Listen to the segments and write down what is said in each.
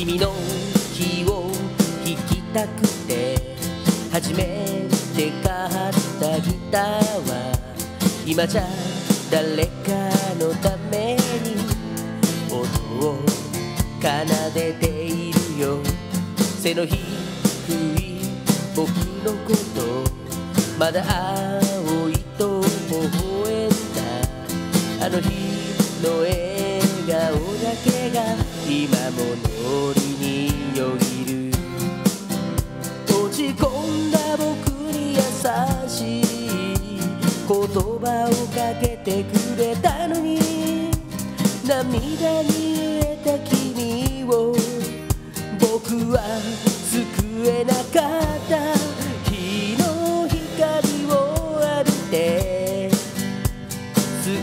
君の気を弾きたくて初めて買ったギターは今じゃ誰かのために音を奏でているよ。背の低い僕のことまだ葉をかけてくれたのに涙に濡れた君を僕は救えなかった。日の光を浴びて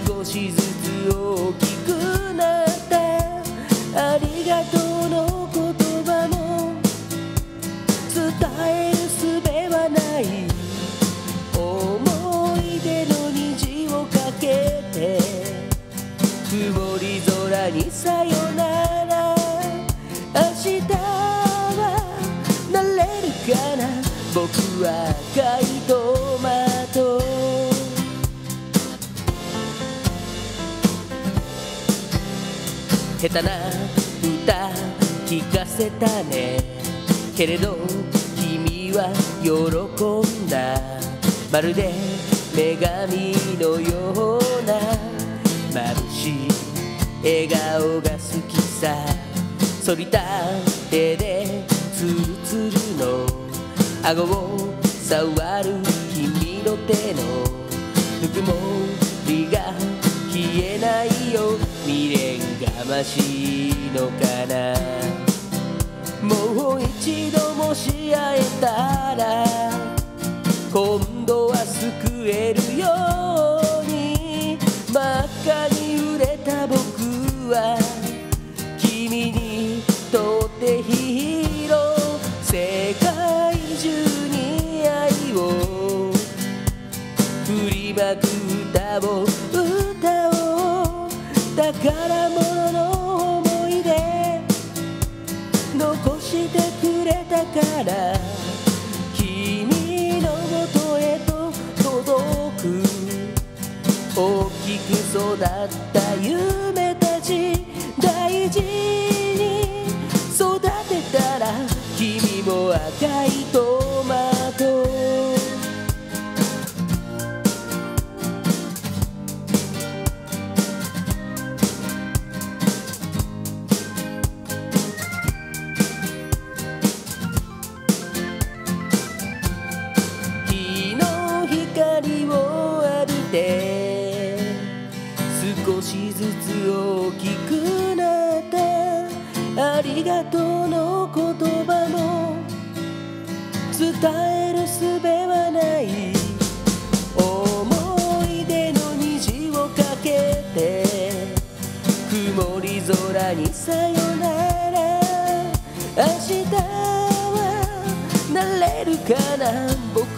少しずつ曇り空にさよなら明日はなれるかな僕は赤いトマト下手な歌聞かせたね。けれど君は喜んだ。まるで女神のような笑顔が好きさ。反りた手でツルツルの。顎を触る君の手の。ぬくもりが消えないよ未練がましいのかな。もう一度もし会えたら。今度は救えるように。真っ赤に中に愛を振りまく歌を歌おう宝物の思い出残してくれたから君のもとへと届く大きく育った夢たち大事に育てたら君も赤いしずつ大きくなったありがとうの言葉も伝える術はない思い出の虹をかけて曇り空にさよなら明日はなれるかな僕